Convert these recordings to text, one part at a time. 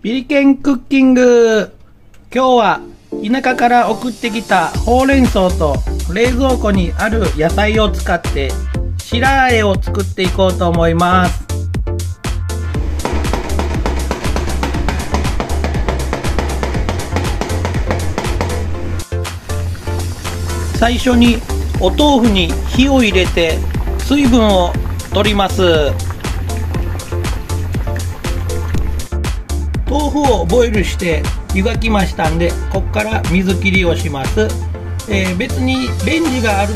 ビリケンクッキング。今日は田舎から送ってきたほうれん草と冷蔵庫にある野菜を使って白あえを作っていこうと思います。最初にお豆腐に火を入れて水分を取ります。豆腐をボイルして湯がきましたんでここから水切りをします、えー、別にレンジがある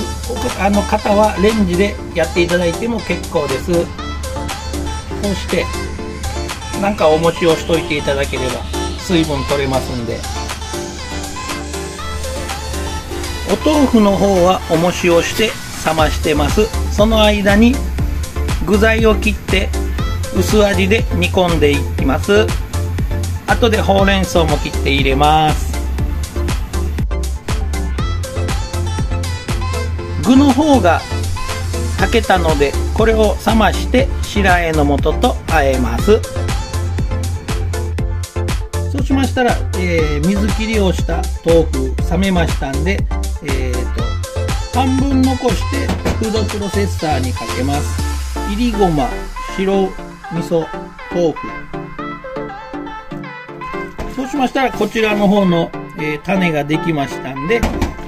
あの方はレンジでやっていただいても結構です。そしてなんかお餅をしといていただければ水分取れますんで。お豆腐の方は重しをして冷ましてます。その間に具材を切って薄味で煮込んでいきます。後でほうれん草も切って入れます。具の方が炊けたのでこれを冷まして白えの素と和えます。そうしましたら、えー、水切りをした豆腐冷めましたんで、えーと、半分残してフードプロセッサーにかけます。いりごま白味噌豆腐。そうしましたらこちらの方の、えー、種ができましたんで、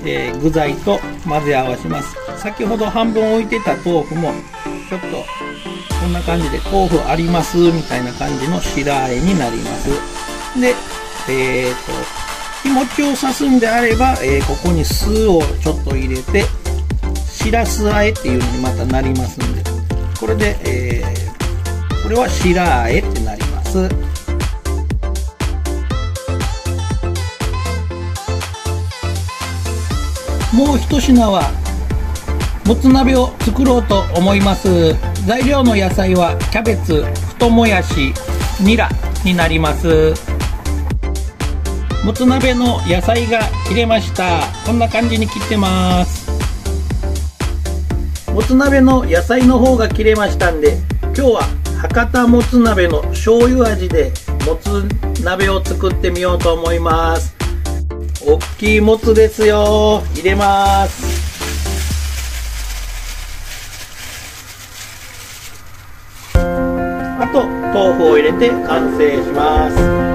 えー、具材と混ぜ合わします先ほど半分置いてた豆腐もちょっとこんな感じで豆腐ありますみたいな感じの白あえになりますで、えっ、ー、と、気持ちを刺すんであれば、え、ここに酢をちょっと入れて、しらすあえっていうのにまたなりますんで、これで、え、これは白あえってなります。もう一品は、もつ鍋を作ろうと思います。材料の野菜はキャベツ、太もやし、ニラになります。もつ鍋の野菜が切れましたこんな感じに切ってますもつ鍋の野菜の方が切れましたんで今日は博多もつ鍋の醤油味でもつ鍋を作ってみようと思います大きいもつですよ。入れます。あと豆腐を入れて完成します。